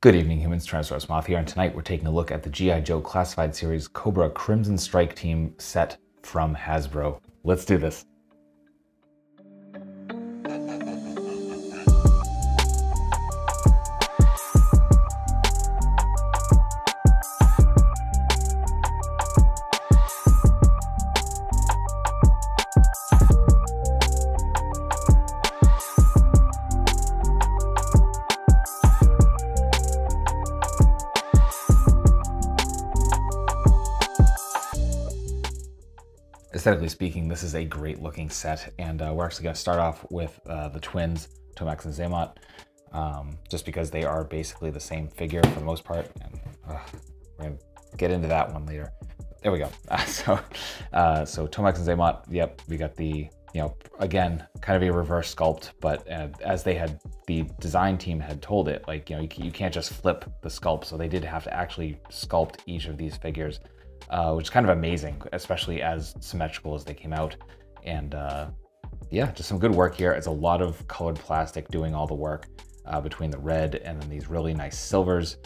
Good evening, humans. Tyrannosaurus Moth here, and tonight we're taking a look at the G.I. Joe Classified Series Cobra Crimson Strike Team set from Hasbro. Let's do this. Aesthetically speaking, this is a great looking set. And uh, we're actually going to start off with uh, the twins, Tomax and Xamot, um, just because they are basically the same figure for the most part. And uh, we're going to get into that one later. There we go. so, uh, so Tomax and Xamot, yep, we got the, you know, again, kind of a reverse sculpt, but uh, as they had, the design team had told it, like, you know, you, you can't just flip the sculpt. So they did have to actually sculpt each of these figures uh, which is kind of amazing, especially as symmetrical as they came out. And uh, yeah, just some good work here. It's a lot of colored plastic doing all the work uh, between the red and then these really nice silvers.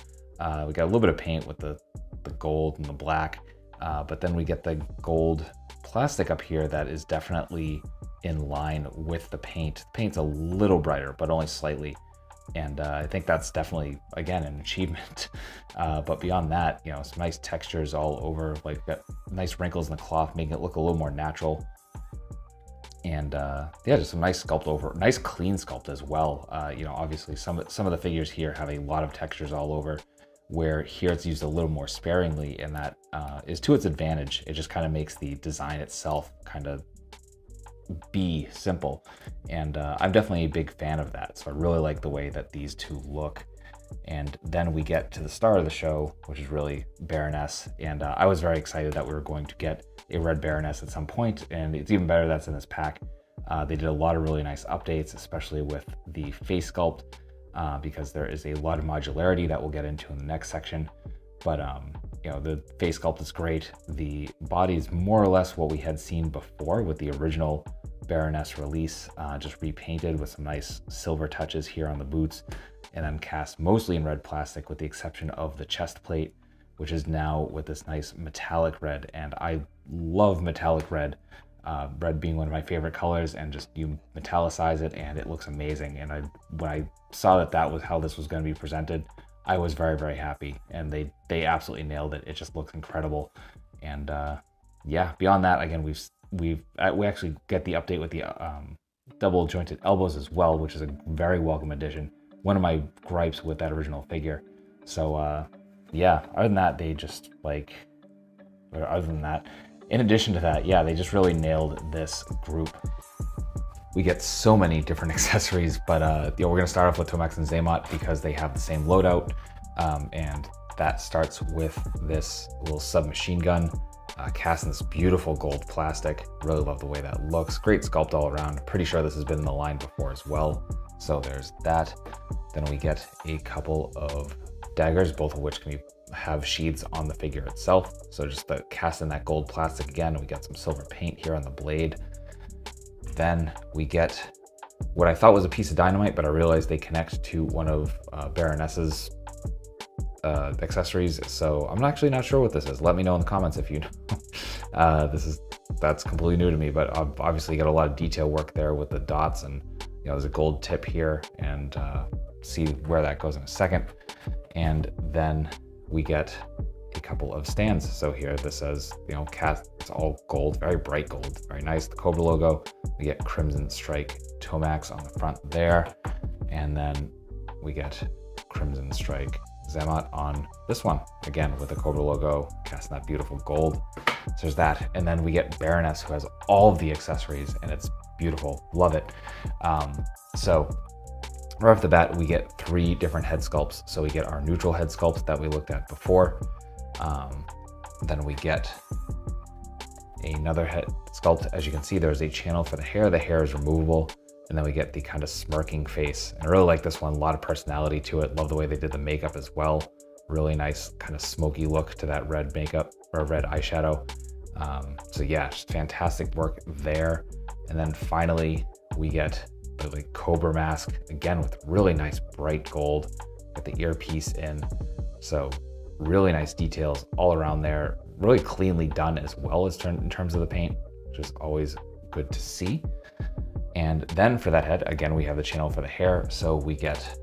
Uh, we got a little bit of paint with the, the gold and the black, uh, but then we get the gold plastic up here that is definitely in line with the paint. The paint's a little brighter, but only slightly and uh, I think that's definitely again an achievement. Uh, but beyond that, you know, some nice textures all over, like got nice wrinkles in the cloth, making it look a little more natural. And uh, yeah, just some nice sculpt over, nice clean sculpt as well. Uh, you know, obviously some some of the figures here have a lot of textures all over, where here it's used a little more sparingly, and that uh, is to its advantage. It just kind of makes the design itself kind of be simple. And uh, I'm definitely a big fan of that. So I really like the way that these two look. And then we get to the star of the show, which is really Baroness. And uh, I was very excited that we were going to get a red Baroness at some point, and it's even better that's in this pack. Uh, they did a lot of really nice updates, especially with the face sculpt, uh, because there is a lot of modularity that we'll get into in the next section. But um, you know, the face sculpt is great. The body is more or less what we had seen before with the original Baroness release, uh, just repainted with some nice silver touches here on the boots, and then cast mostly in red plastic with the exception of the chest plate, which is now with this nice metallic red. And I love metallic red, uh, red being one of my favorite colors, and just you metallicize it and it looks amazing. And I, when I saw that that was how this was going to be presented, I was very, very happy. And they, they absolutely nailed it. It just looks incredible. And uh, yeah, beyond that, again, we've we've we actually get the update with the um, double jointed elbows as well, which is a very welcome addition. One of my gripes with that original figure. So uh, yeah, other than that, they just like, other than that, in addition to that, yeah, they just really nailed this group. We get so many different accessories, but uh, you know, we're gonna start off with Tomax and Xamot because they have the same loadout, um, and that starts with this little submachine gun uh, cast in this beautiful gold plastic. Really love the way that looks. Great sculpt all around. Pretty sure this has been in the line before as well. So there's that. Then we get a couple of daggers, both of which can be have sheaths on the figure itself. So just the cast in that gold plastic again. We get some silver paint here on the blade. Then we get what I thought was a piece of dynamite, but I realized they connect to one of uh, Baroness's uh, accessories. So I'm actually not sure what this is. Let me know in the comments if you know. uh, this is that's completely new to me, but I've obviously got a lot of detail work there with the dots and you know there's a gold tip here and uh, see where that goes in a second. And then we get couple of stands. So here this says, you know, cast, it's all gold, very bright gold, very nice. The Cobra logo, we get Crimson Strike Tomax on the front there. And then we get Crimson Strike Xamot on this one, again with the Cobra logo, casting that beautiful gold. So there's that. And then we get Baroness who has all the accessories and it's beautiful, love it. Um, so right off the bat, we get three different head sculpts. So we get our neutral head sculpt that we looked at before. Um, then we get another head sculpt. As you can see, there's a channel for the hair. The hair is removable. And then we get the kind of smirking face. And I really like this one, a lot of personality to it. Love the way they did the makeup as well. Really nice kind of smoky look to that red makeup or red eyeshadow. Um, so yeah, fantastic work there. And then finally we get the like, Cobra mask, again with really nice bright gold. Got the earpiece in. So really nice details all around there. Really cleanly done as well as turn in terms of the paint, which is always good to see. And then for that head, again, we have the channel for the hair. So we get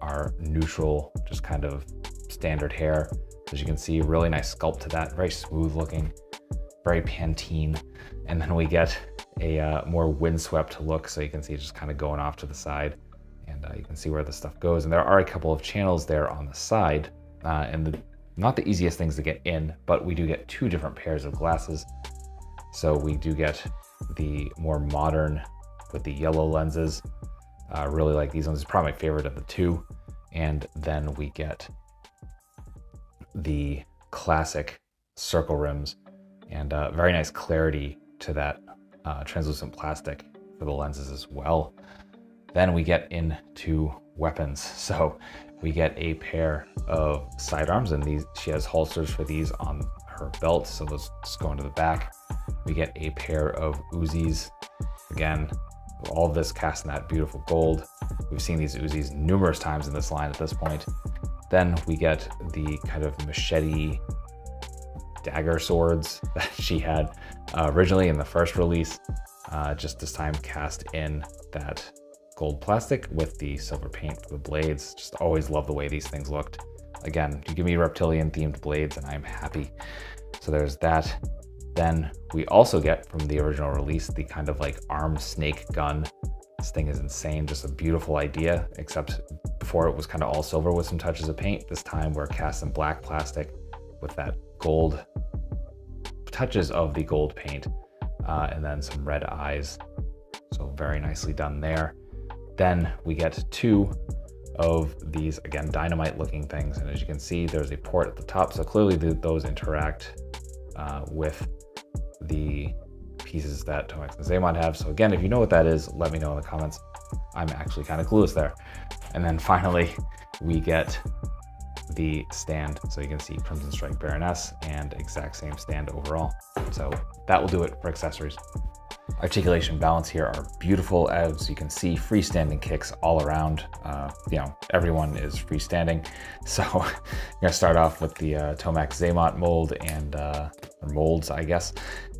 our neutral, just kind of standard hair. As you can see, really nice sculpt to that, very smooth looking, very Pantene. And then we get a uh, more windswept look. So you can see just kind of going off to the side and uh, you can see where the stuff goes. And there are a couple of channels there on the side uh, and the, not the easiest things to get in, but we do get two different pairs of glasses. So we do get the more modern with the yellow lenses. Uh, really like these ones. It's probably my favorite of the two. And then we get the classic circle rims and uh, very nice clarity to that uh, translucent plastic for the lenses as well. Then we get into weapons. So we get a pair of sidearms and these she has holsters for these on her belt. So those just go into the back. We get a pair of Uzis. Again, all this cast in that beautiful gold. We've seen these Uzis numerous times in this line at this point. Then we get the kind of machete dagger swords that she had uh, originally in the first release, uh, just this time cast in that gold plastic with the silver paint for the blades. Just always love the way these things looked. Again, you give me reptilian themed blades and I'm happy. So there's that. Then we also get from the original release the kind of like arm snake gun. This thing is insane, just a beautiful idea, except before it was kind of all silver with some touches of paint. This time we're cast in black plastic with that gold touches of the gold paint uh, and then some red eyes. So very nicely done there. Then we get two of these, again, dynamite looking things. And as you can see, there's a port at the top. So clearly the, those interact uh, with the pieces that Tomax and Xamot have. So again, if you know what that is, let me know in the comments. I'm actually kind of clueless there. And then finally, we get the stand. So you can see Crimson Strike Baroness and exact same stand overall. So that will do it for accessories. Articulation balance here are beautiful. As you can see, freestanding kicks all around. Uh, you know, everyone is freestanding. So I'm gonna start off with the uh, Tomax Xamot mold and uh, molds, I guess.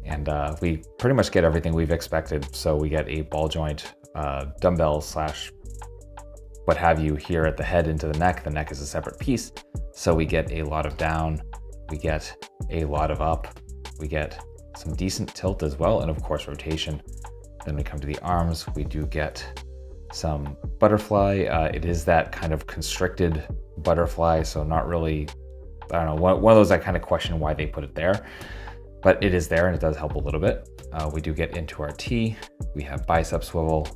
And uh, we pretty much get everything we've expected. So we get a ball joint uh, dumbbell slash what have you here at the head into the neck. The neck is a separate piece. So we get a lot of down, we get a lot of up, we get some decent tilt as well, and of course rotation. Then we come to the arms, we do get some butterfly. Uh, it is that kind of constricted butterfly, so not really, I don't know, one, one of those I kind of question why they put it there, but it is there and it does help a little bit. Uh, we do get into our T, we have bicep swivel,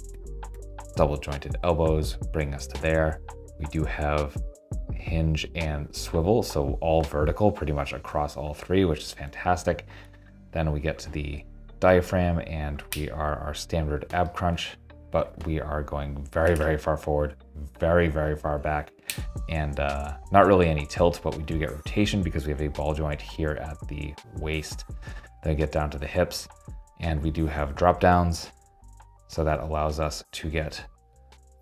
double jointed elbows bring us to there. We do have hinge and swivel, so all vertical pretty much across all three, which is fantastic. Then we get to the diaphragm and we are our standard ab crunch, but we are going very, very far forward, very, very far back, and uh, not really any tilt, but we do get rotation because we have a ball joint here at the waist. Then we get down to the hips and we do have drop downs. So that allows us to get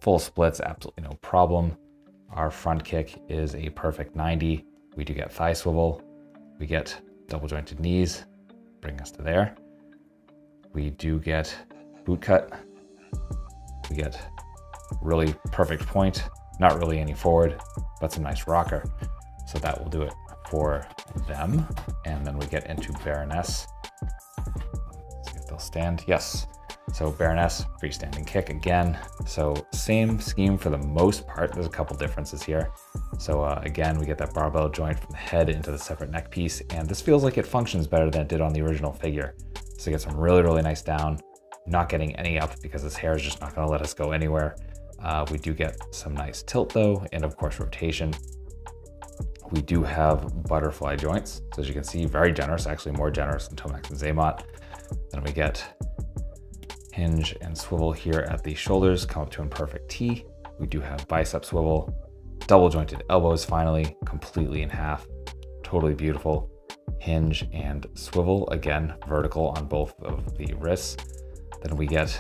full splits, absolutely no problem. Our front kick is a perfect 90. We do get thigh swivel. We get double jointed knees, bring us to there. We do get boot cut. We get really perfect point, not really any forward, but some nice rocker. So that will do it for them. And then we get into Baroness. Let's see if they'll stand. Yes. So Baroness, freestanding kick again. So same scheme for the most part. There's a couple differences here. So uh, again, we get that barbell joint from the head into the separate neck piece, and this feels like it functions better than it did on the original figure. So you get some really, really nice down, not getting any up because this hair is just not gonna let us go anywhere. Uh, we do get some nice tilt though, and of course rotation. We do have butterfly joints. So as you can see, very generous, actually more generous than Tomax and Xamot. Then we get hinge and swivel here at the shoulders, come up to an perfect T. We do have bicep swivel, double jointed elbows finally, completely in half, totally beautiful. Hinge and swivel, again, vertical on both of the wrists. Then we get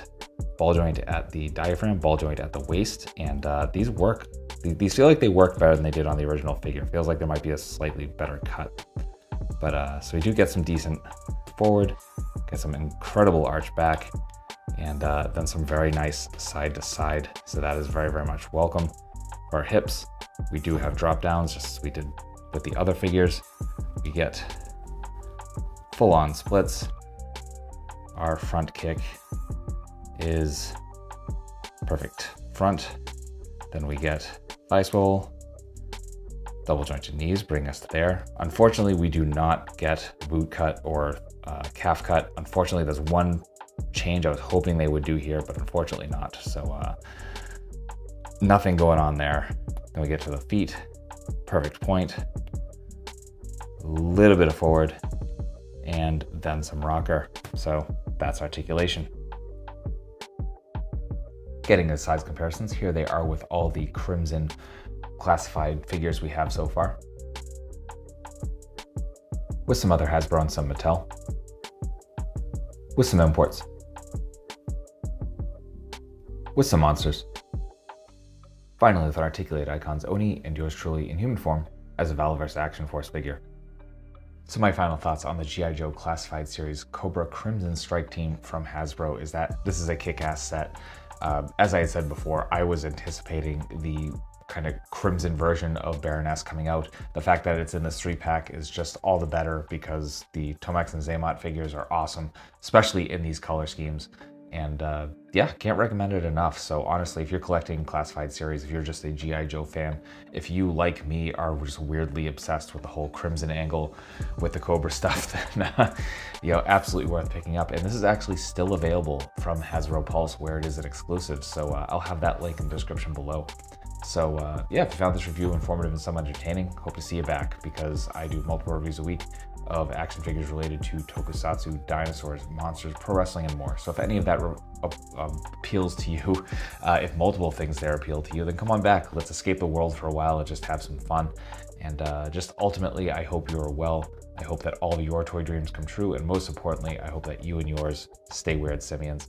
ball joint at the diaphragm, ball joint at the waist, and uh, these work These feel like they work better than they did on the original figure. Feels like there might be a slightly better cut. But uh, so we do get some decent forward, get some incredible arch back, and uh, then some very nice side to side. So that is very, very much welcome. For our hips, we do have drop downs, just as we did with the other figures. We get full on splits. Our front kick is perfect front. Then we get thigh swivel, double jointed knees bring us there. Unfortunately, we do not get boot cut or uh, calf cut. Unfortunately, there's one change I was hoping they would do here, but unfortunately not. So uh, nothing going on there. Then we get to the feet, perfect point, a little bit of forward, and then some rocker. So that's articulation. Getting the size comparisons, here they are with all the Crimson classified figures we have so far. With some other Hasbro and some Mattel. With some imports. With some monsters. Finally, with articulated icons, Oni and yours truly in human form as a Valaverse Action Force figure. So my final thoughts on the G.I. Joe Classified Series Cobra Crimson Strike Team from Hasbro is that this is a kick-ass set. Uh, as I had said before, I was anticipating the kind of crimson version of Baroness coming out. The fact that it's in this three pack is just all the better because the Tomax and Xamot figures are awesome, especially in these color schemes. And uh, yeah, can't recommend it enough. So honestly, if you're collecting classified series, if you're just a G.I. Joe fan, if you, like me, are just weirdly obsessed with the whole Crimson angle with the Cobra stuff, then uh, you know, absolutely worth picking up. And this is actually still available from Hasbro Pulse where it is an exclusive. So uh, I'll have that link in the description below. So uh, yeah, if you found this review informative and some entertaining, hope to see you back because I do multiple reviews a week of action figures related to tokusatsu, dinosaurs, monsters, pro wrestling, and more. So if any of that um, appeals to you, uh, if multiple things there appeal to you, then come on back. Let's escape the world for a while and just have some fun. And uh, just ultimately, I hope you are well. I hope that all of your toy dreams come true. And most importantly, I hope that you and yours stay weird, simians.